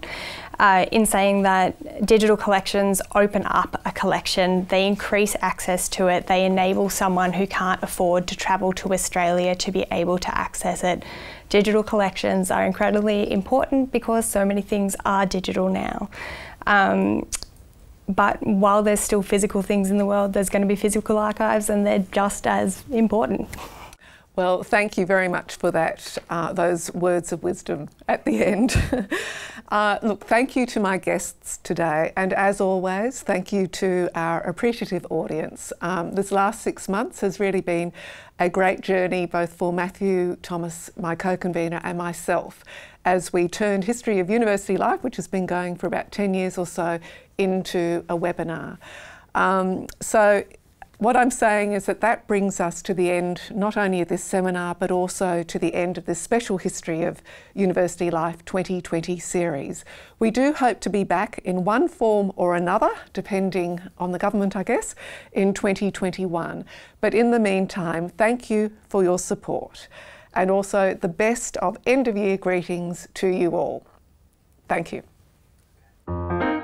uh, in saying that digital collections open up a collection, they increase access to it, they enable someone who can't afford to travel to Australia to be able to access it. Digital collections are incredibly important because so many things are digital now. Um, but while there's still physical things in the world, there's going to be physical archives and they're just as important. Well, thank you very much for that, uh, those words of wisdom at the end. uh, look, thank you to my guests today, and as always, thank you to our appreciative audience. Um, this last six months has really been a great journey, both for Matthew, Thomas, my co convenor, and myself, as we turned History of University Life, which has been going for about 10 years or so, into a webinar. Um, so what I'm saying is that that brings us to the end not only of this seminar but also to the end of this special History of University Life 2020 series. We do hope to be back in one form or another, depending on the government, I guess, in 2021. But in the meantime, thank you for your support and also the best of end of year greetings to you all. Thank you.